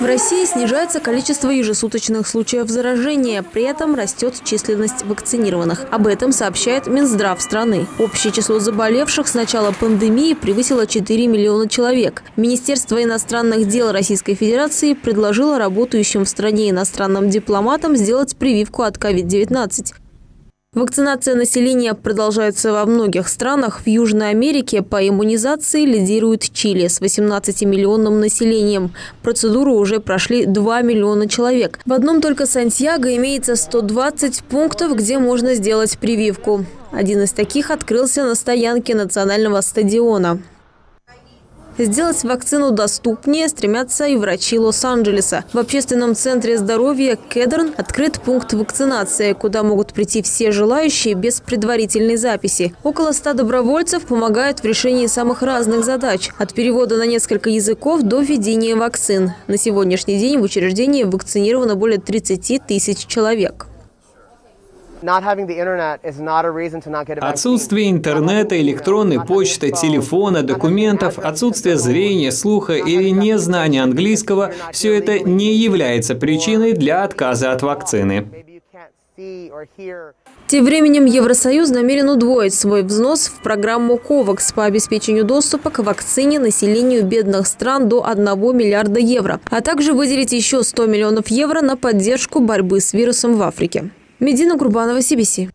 В России снижается количество ежесуточных случаев заражения, при этом растет численность вакцинированных. Об этом сообщает Минздрав страны. Общее число заболевших с начала пандемии превысило 4 миллиона человек. Министерство иностранных дел Российской Федерации предложило работающим в стране иностранным дипломатам сделать прививку от COVID-19. Вакцинация населения продолжается во многих странах. В Южной Америке по иммунизации лидирует Чили с 18-миллионным населением. Процедуру уже прошли 2 миллиона человек. В одном только Сантьяго имеется 120 пунктов, где можно сделать прививку. Один из таких открылся на стоянке национального стадиона. Сделать вакцину доступнее стремятся и врачи Лос-Анджелеса. В общественном центре здоровья Кедерн открыт пункт вакцинации, куда могут прийти все желающие без предварительной записи. Около ста добровольцев помогают в решении самых разных задач – от перевода на несколько языков до введения вакцин. На сегодняшний день в учреждении вакцинировано более 30 тысяч человек. Отсутствие интернета, электронной почты, телефона, документов, отсутствие зрения, слуха или незнания английского – все это не является причиной для отказа от вакцины. Тем временем Евросоюз намерен удвоить свой взнос в программу COVAX по обеспечению доступа к вакцине населению бедных стран до 1 миллиарда евро, а также выделить еще 100 миллионов евро на поддержку борьбы с вирусом в Африке. Медина Курбанова, CBC.